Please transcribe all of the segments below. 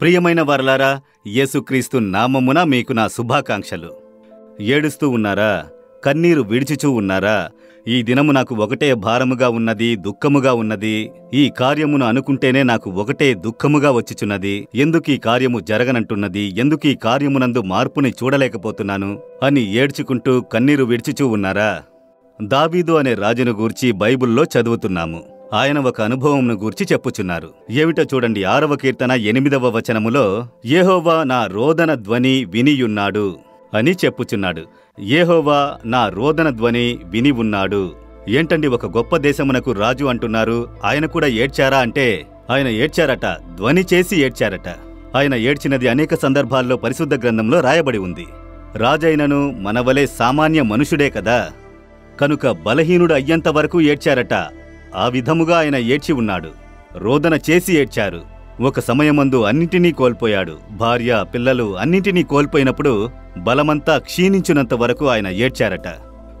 ప్రియమైన వారలారా యేసుక్రీస్తు నామమున మీకు నా శుభాకాంక్షలు. ఏడుస్తూ ఉన్నారా? కన్నీరు విడిచిచూ ఉన్నారా? ఈ దినము నాకు ఒకటే భారముగా ఉన్నది దుఃఖముగా ఉన్నది. ఈ కార్యమును అనుకుంటేనే నాకు ఒకటే దుఃఖముగా వచ్చుచున్నది. ఎందుకీ కార్యము జరగనంటున్నది? ఎందుకీ కార్యమునందు మార్పుని చూడలేకపోతున్నాను? అని ఏడ్చుకుంటూ కన్నీరు విడిచిచూ ఉన్నారా? దావీదు అనే రాజును గూర్చి బైబిల్లో చదువుతున్నాము. ఆయన ఒక అనుభవంను గూర్చి చెప్పుచున్నారు. ఏమిటో చూడండి ఆరవ కీర్తన ఎనిమిదవ వచనములో ఏహోవా నా రోదన ధ్వని వినియున్నాడు అని చెప్పుచున్నాడు. ఏహోవా నా రోదన ధ్వని విని ఉన్నాడు ఏంటండి ఒక గొప్ప దేశమునకు రాజు అంటున్నారు? ఆయన కూడా ఏడ్చారా అంటే ఆయన ఏడ్చారట ధ్వని చేసి ఏడ్చారట. ఆయన ఏడ్చినది అనేక సందర్భాల్లో పరిశుద్ధ గ్రంథంలో రాయబడి ఉంది. రాజైనను మనవలే సామాన్య మనుషుడే కదా. కనుక బలహీనుడు అయ్యేంత వరకు ఏడ్చారట. ఆ విధముగా ఆయన ఏడ్చి ఉన్నాడు. రోదన చేసి ఏడ్చారు. ఒక సమయమందు అన్నింటినీ కోల్పోయాడు. భార్య పిల్లలు అన్నింటినీ కోల్పోయినప్పుడు బలమంతా క్షీణించినంత వరకు ఆయన ఏడ్చారట.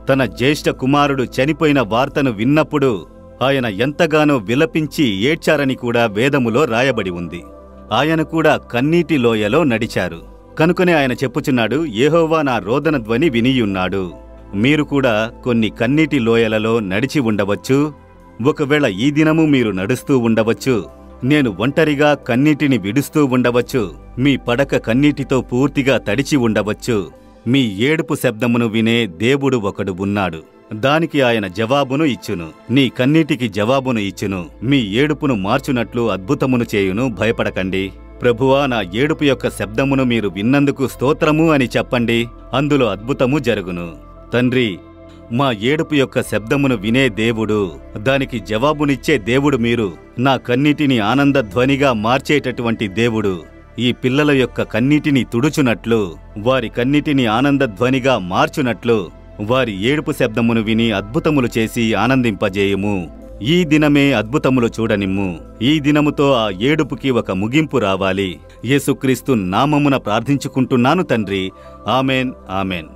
తన జ్యేష్ఠ కుమారుడు చనిపోయిన వార్తను విన్నప్పుడు ఆయన ఎంతగానో విలపించి ఏడ్చారని కూడా వేదములో రాయబడి ఉంది. ఆయన కూడా కన్నీటి లోయలో నడిచారు. కనుకనే ఆయన చెప్పుచున్నాడు ఏహోవా నా రోదన ధ్వని వినియున్నాడు. మీరు కూడా కొన్ని కన్నీటి లోయలలో నడిచి ఉండవచ్చు. ఒకవేళ ఈ దినము మీరు నడుస్తూ ఉండవచ్చు నేను ఒంటరిగా కన్నీటిని విడుస్తూ ఉండవచ్చు మీ పడక కన్నీటితో పూర్తిగా తడిచి ఉండవచ్చు. మీ ఏడుపు శబ్దమును వినే దేవుడు ఒకడు ఉన్నాడు. దానికి ఆయన జవాబును ఇచ్చును. నీ కన్నీటికి జవాబును ఇచ్చును. మీ ఏడుపును మార్చునట్లు అద్భుతమును చేయును. భయపడకండి. ప్రభువా నా ఏడుపు యొక్క శబ్దమును మీరు విన్నందుకు స్తోత్రము అని చెప్పండి. అందులో అద్భుతము జరుగును. తండ్రి మా ఏడుపు యొక్క శబ్దమును వినే దేవుడు దానికి జవాబునిచ్చే దేవుడు మీరు. నా కన్నీటిని ఆనంద ధ్వనిగా మార్చేటటువంటి దేవుడు. ఈ పిల్లల యొక్క కన్నీటిని తుడుచునట్లు వారి కన్నీటిని ఆనంద ధ్వనిగా మార్చునట్లు వారి ఏడుపు శబ్దమును విని అద్భుతములు చేసి ఆనందింపజేయుము. ఈ దినమే అద్భుతములు చూడనిమ్ము. ఈ దినముతో ఆ ఏడుపుకి ఒక ముగింపు రావాలి. యేసుక్రీస్తు నామమున ప్రార్థించుకుంటున్నాను తండ్రి. Amen amen.